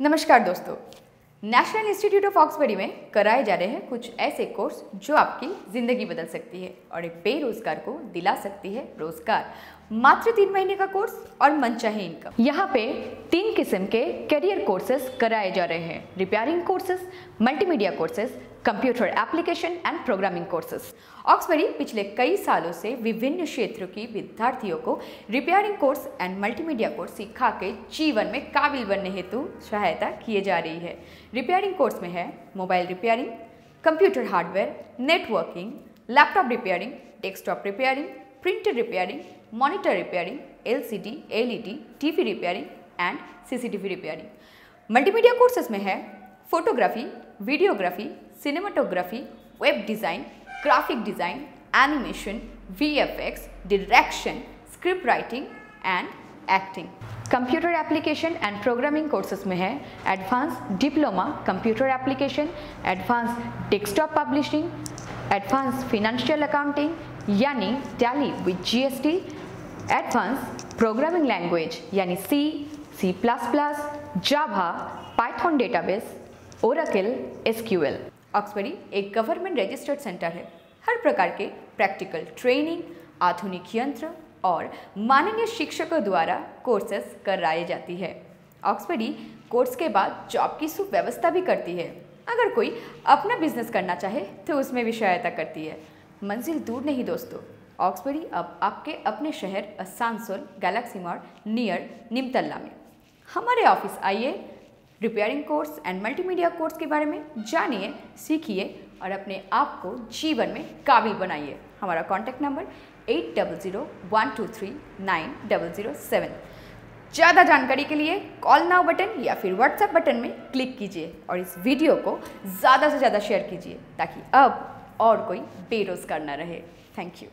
नमस्कार दोस्तों। National institute of ऑक्सफर्डी में कराए जा रहे हैं कुछ ऐसे कोर्स जो आपकी ज़िंदगी बदल सकती है और एक बेरोजगार को दिला सकती है रोज़गार। मात्र तीन महीने का कोर्स और मनचाहे इनकम यहाँ पे तीन किस्म के करियर कोर्सेज कराए जा रहे हैं। Repairing courses multimedia courses computer application and programming courses Oxbury पिछले कई सालों से विभिन्न क्षेत्रों की विद्यार्थियों को repairing course and multimedia course सिखा के जीवन में काबिल बनने हेतु सहायता किए जा रही है। रिपेयरिंग कोर्स में है mobile repairing, computer hardware, networking, laptop repairing, desktop repairing, printer repairing, monitor repairing, LCD, LED, TV repairing and CCTV repairing. Multimedia courses में है photography, videography cinematography, web design graphic design, animation, VFX, direction, script writing and acting. Computer application and programming courses में है advance diploma computer application advance desktop publishing advance financial accounting यानी Tally with GST advance programming language यानी C C plus plus Java Python database Oracle SQL Oxfordy एक government registered centre है। हर प्रकार के practical training आधुनिक यंत्र और माननीय शिक्षकों द्वारा कोर्सेस कराई जाती है। ऑक्सफर्डी कोर्स के बाद जॉब की सुव्यवस्था भी करती है। अगर कोई अपना बिज़नेस करना चाहे तो उसमें भी सहायता करती है। मंजिल दूर नहीं दोस्तों। ऑक्सफर्डी अब आपके अपने शहर Asansol, galaxy mart near Nimtalla में। हमारे ऑफ़िस आइए repairing course and multimedia course के बारे में जानिए, सीखिए और अपने आप को जीवन में काबिल बनाइए। हमारा contact number eight double zero one two three nine double zero seven ज़्यादा जानकारी के लिए कॉल नाउ बटन या फिर व्हाट्सएप बटन में क्लिक कीजिए और इस वीडियो को ज़्यादा से ज़्यादा शेयर कीजिए ताकि अब और कोई बेरोज़गार न रहे। Thank you